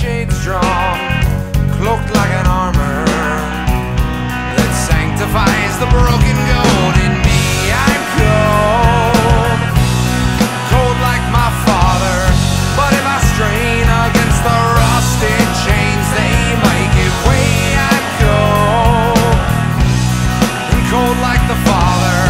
shades drawn, cloaked like an armor that sanctifies the broken gold in me. I'm cold, cold like my father. But if I strain against the rusted chains, they might give way. I'm cold, and cold like the father.